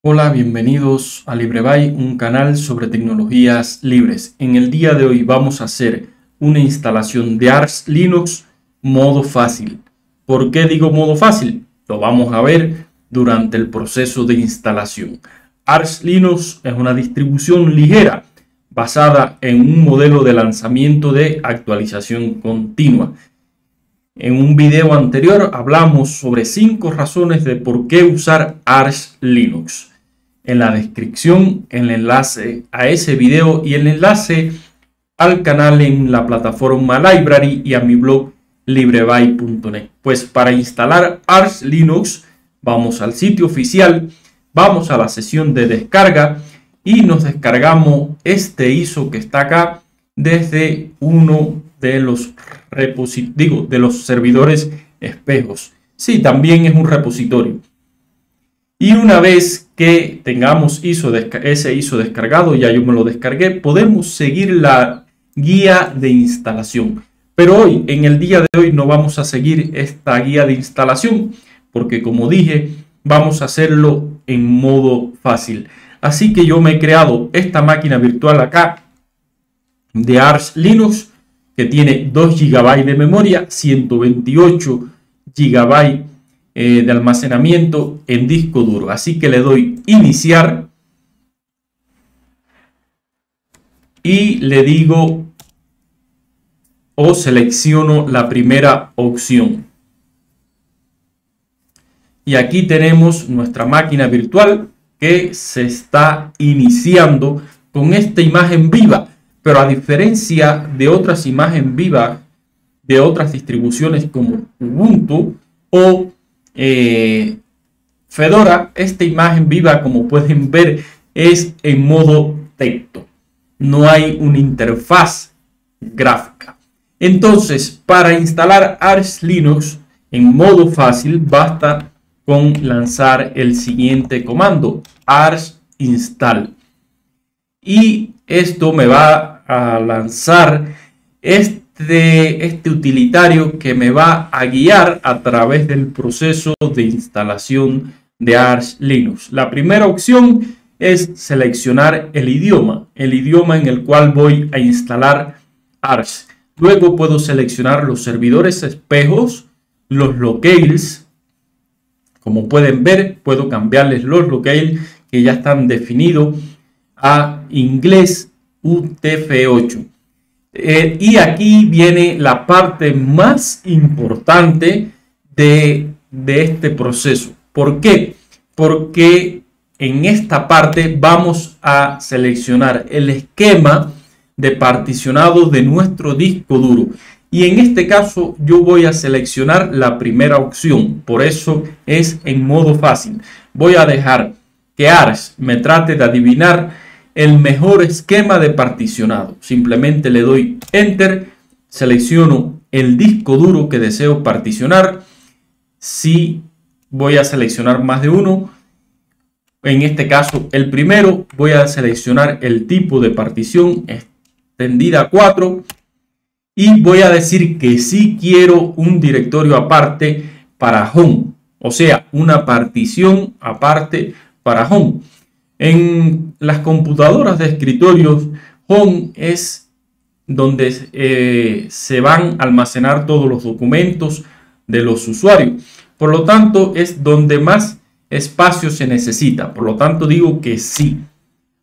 Hola, bienvenidos a LibreBay, un canal sobre tecnologías libres. En el día de hoy vamos a hacer una instalación de Arch Linux modo fácil. ¿Por qué digo modo fácil? Lo vamos a ver durante el proceso de instalación. Arch Linux es una distribución ligera basada en un modelo de lanzamiento de actualización continua. En un video anterior hablamos sobre cinco razones de por qué usar Arch Linux. En la descripción el enlace a ese video y el enlace al canal en la plataforma Library y a mi blog libreby.net. Pues para instalar Arch Linux vamos al sitio oficial, vamos a la sesión de descarga y nos descargamos este ISO que está acá desde uno de los digo, de los servidores espejos. Sí, también es un repositorio. Y una vez que tengamos ese ISO descargado, ya yo me lo descargué, podemos seguir la guía de instalación. Pero hoy, en el día de hoy, no vamos a seguir esta guía de instalación, porque como dije, vamos a hacerlo en modo fácil. Así que yo me he creado esta máquina virtual acá de Arch Linux que tiene 2 GB de memoria, 128 GB eh, de almacenamiento en disco duro. Así que le doy iniciar y le digo o selecciono la primera opción. Y aquí tenemos nuestra máquina virtual que se está iniciando con esta imagen viva. Pero a diferencia de otras imágenes vivas de otras distribuciones como Ubuntu o eh, Fedora, esta imagen viva, como pueden ver, es en modo texto. No hay una interfaz gráfica. Entonces, para instalar Arch Linux en modo fácil, basta con lanzar el siguiente comando, arch install. Y esto me va a lanzar este, este utilitario que me va a guiar a través del proceso de instalación de Arch Linux. La primera opción es seleccionar el idioma, el idioma en el cual voy a instalar Arch. Luego puedo seleccionar los servidores espejos, los locales. Como pueden ver, puedo cambiarles los locales que ya están definidos a inglés UTF-8. Eh, y aquí viene la parte más importante de, de este proceso. ¿Por qué? Porque en esta parte vamos a seleccionar el esquema de particionado de nuestro disco duro. Y en este caso yo voy a seleccionar la primera opción. Por eso es en modo fácil. Voy a dejar que Ars me trate de adivinar el mejor esquema de particionado. Simplemente le doy Enter, selecciono el disco duro que deseo particionar. Si voy a seleccionar más de uno, en este caso el primero, voy a seleccionar el tipo de partición extendida 4 y voy a decir que si quiero un directorio aparte para home, o sea, una partición aparte para home. En las computadoras de escritorios, Home es donde eh, se van a almacenar todos los documentos de los usuarios. Por lo tanto, es donde más espacio se necesita. Por lo tanto, digo que sí.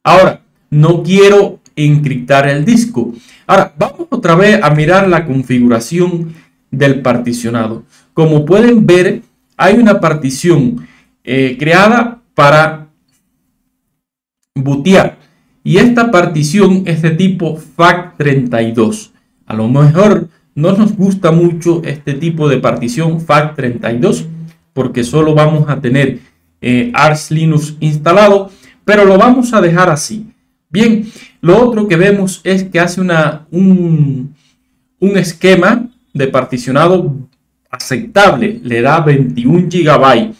Ahora, no quiero encriptar el disco. Ahora, vamos otra vez a mirar la configuración del particionado. Como pueden ver, hay una partición eh, creada para bootear. Y esta partición es de tipo FAT32. A lo mejor no nos gusta mucho este tipo de partición FAT32 porque solo vamos a tener eh, Linux instalado, pero lo vamos a dejar así. Bien, lo otro que vemos es que hace una, un, un esquema de particionado aceptable, le da 21 GB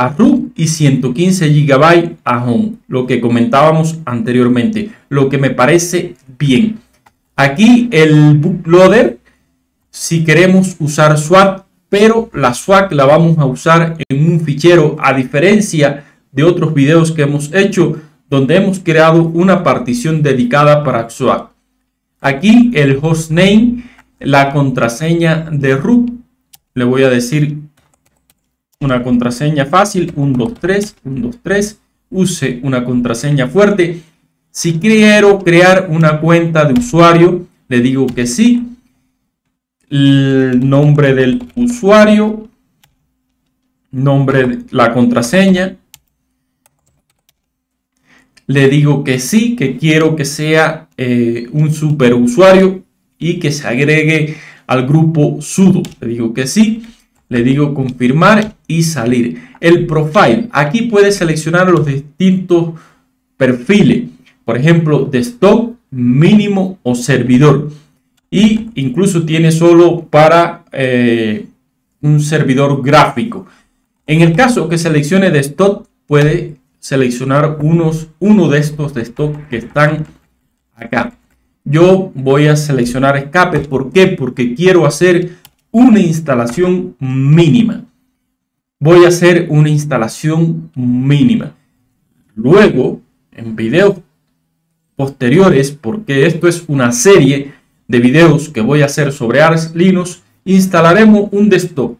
a root y 115 GB a home, lo que comentábamos anteriormente, lo que me parece bien. Aquí el bootloader, si queremos usar swap, pero la swap la vamos a usar en un fichero, a diferencia de otros videos que hemos hecho donde hemos creado una partición dedicada para SWAT. Aquí el hostname, la contraseña de root, le voy a decir una contraseña fácil, 123, 123, use una contraseña fuerte. Si quiero crear una cuenta de usuario, le digo que sí. El nombre del usuario, nombre de la contraseña, le digo que sí, que quiero que sea eh, un superusuario y que se agregue al grupo sudo. Le digo que sí, le digo confirmar y salir. El profile, aquí puede seleccionar los distintos perfiles, por ejemplo, desktop, mínimo o servidor. Y incluso tiene solo para eh, un servidor gráfico. En el caso que seleccione desktop, puede seleccionar unos, uno de estos de stock que están acá. Yo voy a seleccionar escape. ¿Por qué? Porque quiero hacer una instalación mínima. Voy a hacer una instalación mínima. Luego, en videos posteriores, porque esto es una serie de videos que voy a hacer sobre Ars Linux, instalaremos un desktop.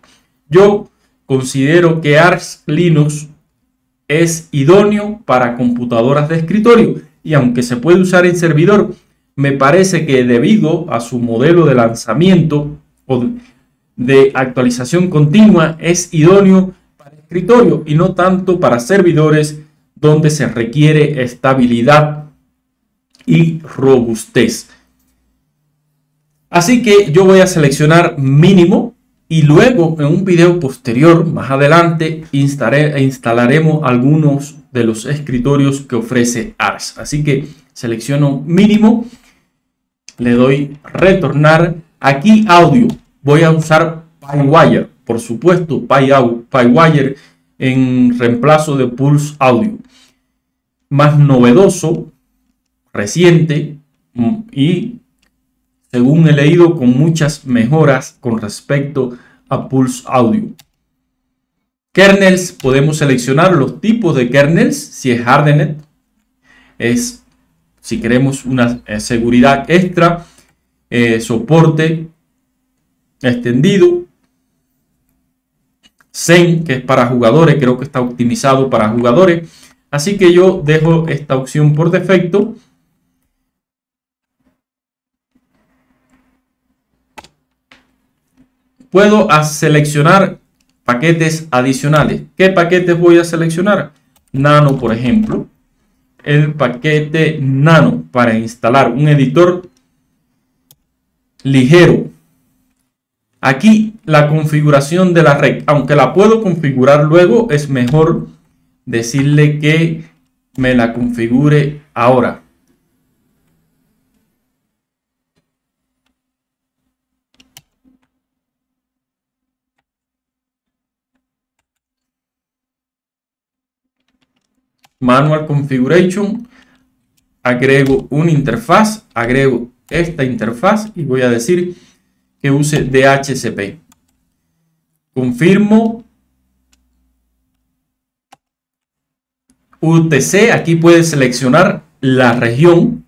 Yo considero que Ars Linux es idóneo para computadoras de escritorio y aunque se puede usar en servidor, me parece que debido a su modelo de lanzamiento o de actualización continua es idóneo para escritorio y no tanto para servidores donde se requiere estabilidad y robustez. Así que yo voy a seleccionar mínimo y luego en un video posterior, más adelante, instalaremos algunos de los escritorios que ofrece Ars. Así que selecciono mínimo, le doy retornar. Aquí audio, voy a usar PyWire, por supuesto, PyWire en reemplazo de Pulse Audio. Más novedoso, reciente mm, y según he leído, con muchas mejoras con respecto a Pulse Audio. Kernels, podemos seleccionar los tipos de kernels, si es hardened, es si queremos una eh, seguridad extra, eh, soporte extendido, Zen, que es para jugadores, creo que está optimizado para jugadores. Así que yo dejo esta opción por defecto puedo seleccionar paquetes adicionales. ¿Qué paquetes voy a seleccionar? Nano, por ejemplo. El paquete Nano para instalar un editor ligero. Aquí la configuración de la red, aunque la puedo configurar luego, es mejor decirle que me la configure ahora. Manual Configuration, agrego una interfaz, agrego esta interfaz y voy a decir que use DHCP. Confirmo UTC, aquí puede seleccionar la región,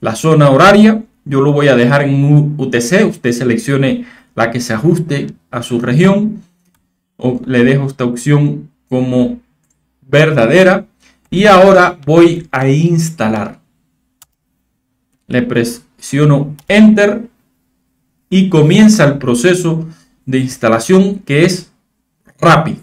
la zona horaria. Yo lo voy a dejar en UTC, usted seleccione la que se ajuste a su región le dejo esta opción como verdadera y ahora voy a instalar. Le presiono Enter y comienza el proceso de instalación que es rápido.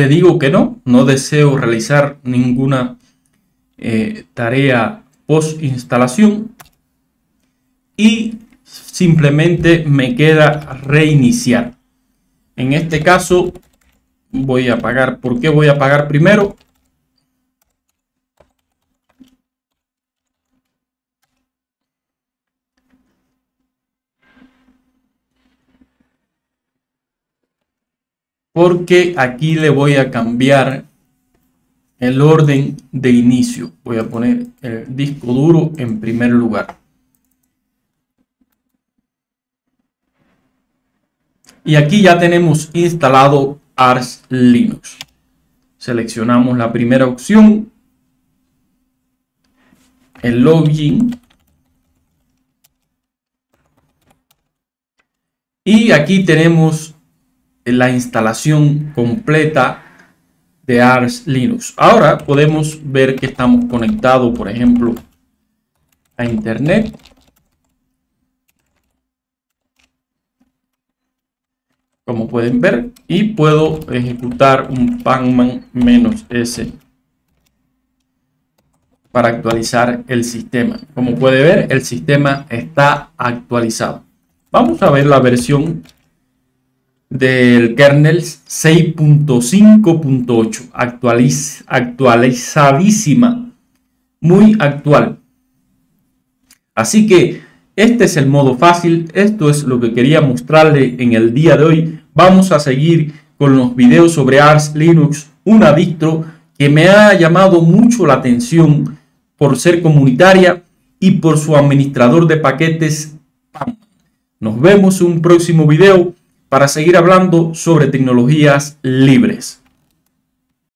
Le digo que no, no deseo realizar ninguna eh, tarea post instalación y simplemente me queda reiniciar. En este caso voy a apagar. ¿Por qué voy a apagar primero? Porque aquí le voy a cambiar el orden de inicio. Voy a poner el disco duro en primer lugar. Y aquí ya tenemos instalado Ars Linux. Seleccionamos la primera opción, el login. Y aquí tenemos la instalación completa de Ars Linux. Ahora podemos ver que estamos conectados, por ejemplo, a Internet. Como pueden ver, y puedo ejecutar un pacman "-s para actualizar el sistema. Como puede ver, el sistema está actualizado. Vamos a ver la versión del kernel 6.5.8, actualiz actualizadísima, muy actual. Así que este es el modo fácil, esto es lo que quería mostrarle en el día de hoy. Vamos a seguir con los videos sobre Ars Linux, una distro que me ha llamado mucho la atención por ser comunitaria y por su administrador de paquetes. Nos vemos en un próximo video para seguir hablando sobre tecnologías libres.